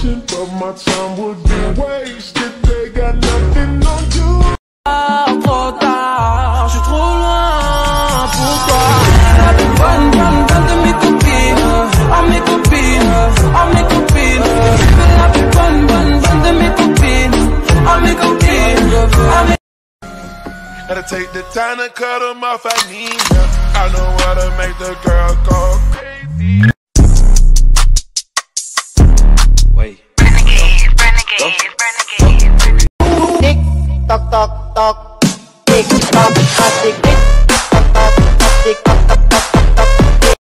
conversation, but my time would be wasted. They got nothing on you. Gotta take the time to cut them off. I need ya. I know how to make the Tick tock tock tock. Tick tock,